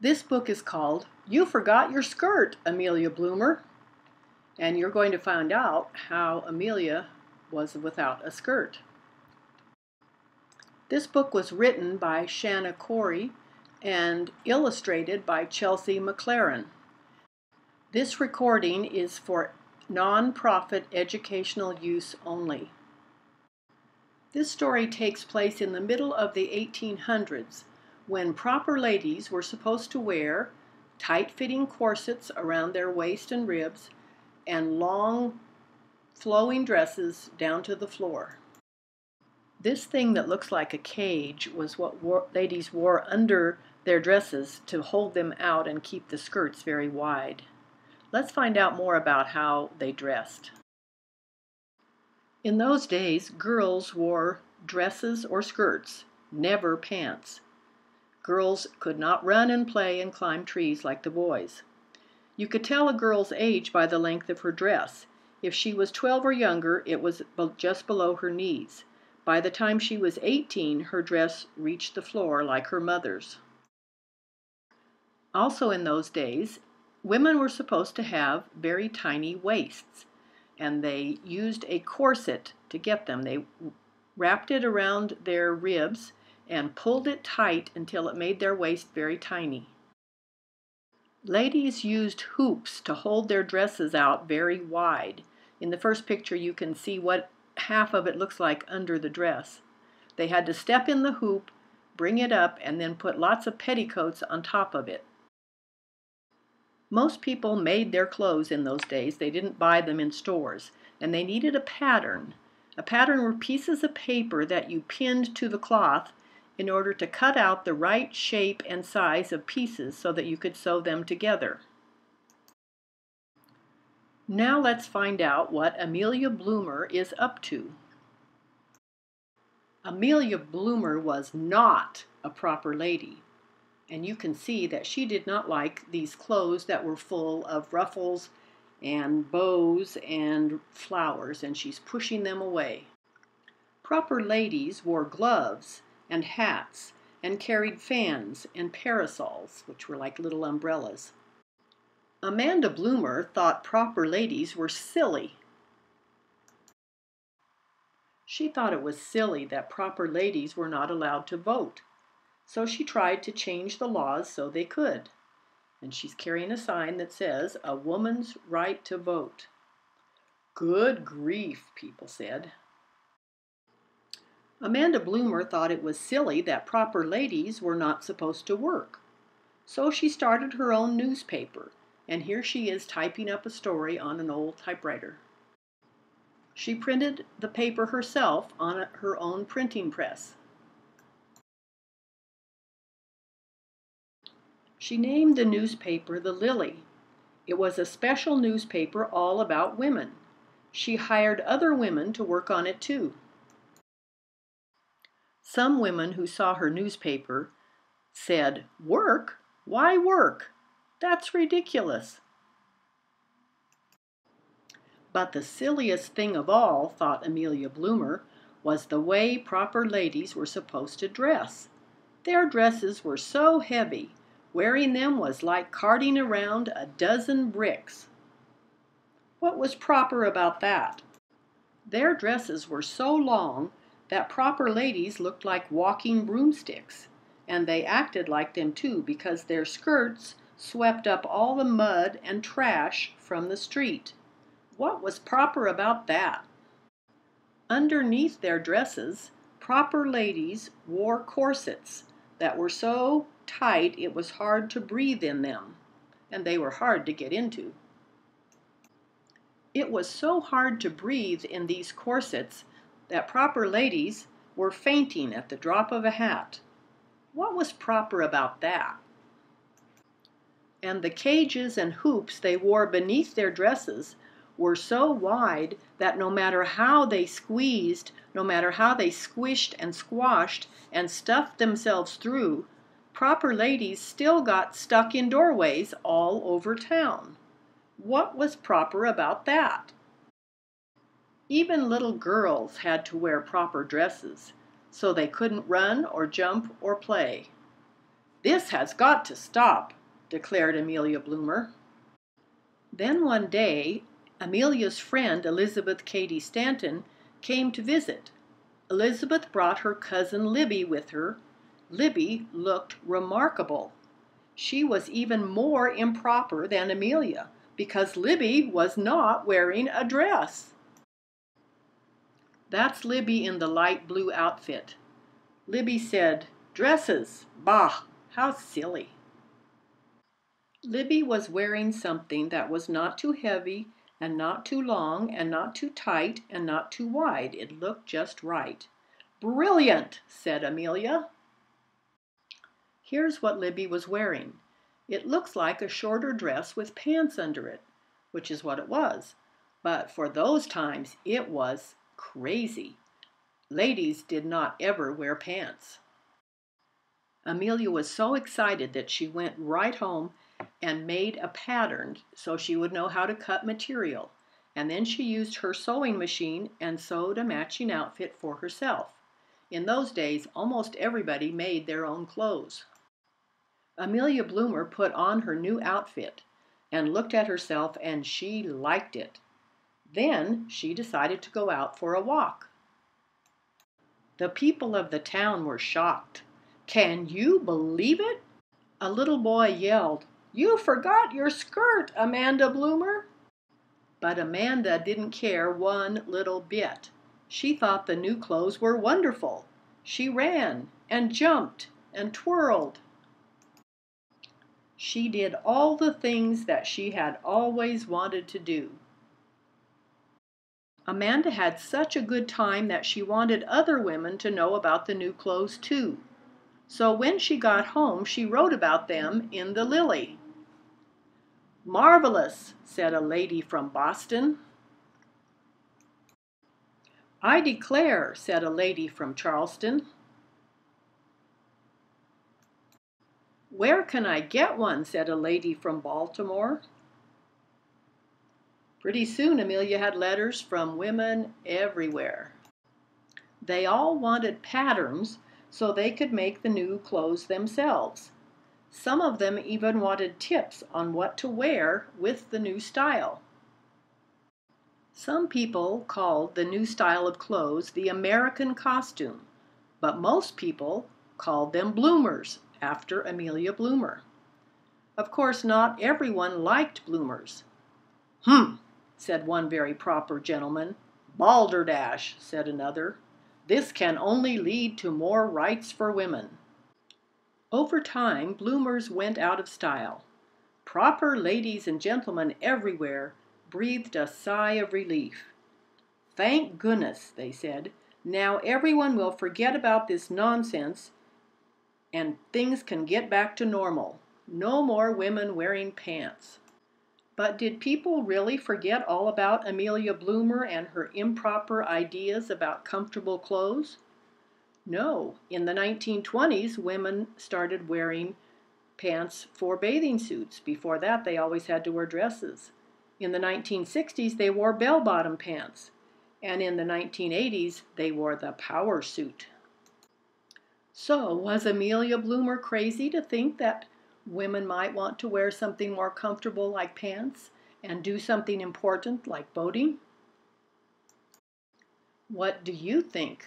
This book is called You Forgot Your Skirt, Amelia Bloomer. And you're going to find out how Amelia was without a skirt. This book was written by Shana Corey and illustrated by Chesley McLaren. This recording is for non-profit educational use only. This story takes place in the middle of the 1800s when proper ladies were supposed to wear tight-fitting corsets around their waist and ribs and long flowing dresses down to the floor. This thing that looks like a cage was what war ladies wore under their dresses to hold them out and keep the skirts very wide. Let's find out more about how they dressed. In those days, girls wore dresses or skirts, never pants. Girls could not run and play and climb trees like the boys. You could tell a girl's age by the length of her dress. If she was 12 or younger, it was just below her knees. By the time she was 18, her dress reached the floor like her mother's. Also in those days, women were supposed to have very tiny waists, and they used a corset to get them. They wrapped it around their ribs and pulled it tight until it made their waist very tiny. Ladies used hoops to hold their dresses out very wide. In the first picture you can see what half of it looks like under the dress. They had to step in the hoop, bring it up, and then put lots of petticoats on top of it. Most people made their clothes in those days. They didn't buy them in stores, and they needed a pattern. A pattern were pieces of paper that you pinned to the cloth in order to cut out the right shape and size of pieces so that you could sew them together. Now let's find out what Amelia Bloomer is up to. Amelia Bloomer was not a proper lady, and you can see that she did not like these clothes that were full of ruffles and bows and flowers, and she's pushing them away. Proper ladies wore gloves and hats and carried fans and parasols, which were like little umbrellas. Amelia Bloomer thought proper ladies were silly. She thought it was silly that proper ladies were not allowed to vote, so she tried to change the laws so they could. And she's carrying a sign that says, A woman's right to vote. Good grief, people said. Amelia Bloomer thought it was silly that proper ladies were not supposed to work. So she started her own newspaper, and here she is typing up a story on an old typewriter. She printed the paper herself on her own printing press. She named the newspaper The Lily. It was a special newspaper all about women. She hired other women to work on it too. Some women who saw her newspaper said, Work? Why work? That's ridiculous. But the silliest thing of all, thought Amelia Bloomer, was the way proper ladies were supposed to dress. Their dresses were so heavy, wearing them was like carting around a dozen bricks. What was proper about that? Their dresses were so long that proper ladies looked like walking broomsticks, and they acted like them too because their skirts swept up all the mud and trash from the street. What was proper about that? Underneath their dresses, proper ladies wore corsets that were so tight it was hard to breathe in them, and they were hard to get into. It was so hard to breathe in these corsets that proper ladies were fainting at the drop of a hat. What was proper about that? And the cages and hoops they wore beneath their dresses were so wide that no matter how they squeezed, no matter how they squished and squashed and stuffed themselves through, proper ladies still got stuck in doorways all over town. What was proper about that? Even little girls had to wear proper dresses, so they couldn't run or jump or play. This has got to stop, declared Amelia Bloomer. Then one day, Amelia's friend Elizabeth Cady Stanton came to visit. Elizabeth brought her cousin Libby with her. Libby looked remarkable. She was even more improper than Amelia because Libby was not wearing a dress. That's Libby in the light blue outfit. Libby said, Dresses! Bah! How silly! Libby was wearing something that was not too heavy and not too long and not too tight and not too wide. It looked just right. Brilliant, said Amelia. Here's what Libby was wearing. It looks like a shorter dress with pants under it, which is what it was. But for those times, it was crazy. Ladies did not ever wear pants. Amelia was so excited that she went right home and made a pattern so she would know how to cut material. And then she used her sewing machine and sewed a matching outfit for herself. In those days, almost everybody made their own clothes. Amelia Bloomer put on her new outfit and looked at herself and she liked it. Then she decided to go out for a walk. The people of the town were shocked. Can you believe it? A little boy yelled, You forgot your skirt, Amelia Bloomer. But Amelia didn't care one little bit. She thought the new clothes were wonderful. She ran and jumped and twirled. She did all the things that she had always wanted to do. Amelia had such a good time that she wanted other women to know about the new clothes too. So when she got home, she wrote about them in the Lily. Marvelous, said a lady from Boston. I declare, said a lady from Charleston. Where can I get one? said a lady from Baltimore. Pretty soon, Amelia had letters from women everywhere. They all wanted patterns so they could make the new clothes themselves. Some of them even wanted tips on what to wear with the new style. Some people called the new style of clothes the American costume, but most people called them bloomers after Amelia Bloomer. Of course, not everyone liked bloomers. Hm, said one very proper gentleman. Balderdash, said another. This can only lead to more rights for women. Over time, bloomers went out of style. Proper ladies and gentlemen everywhere breathed a sigh of relief. Thank goodness, they said. Now everyone will forget about this nonsense and things can get back to normal. No more women wearing pants. But did people really forget all about Amelia Bloomer and her improper ideas about comfortable clothes? No. In the 1920s, women started wearing pants for bathing suits. Before that, they always had to wear dresses. In the 1960s, they wore bell bottom pants. And in the 1980s, they wore the power suit. So, was Amelia Bloomer crazy to think that women might want to wear something more comfortable like pants and do something important like boating? What do you think?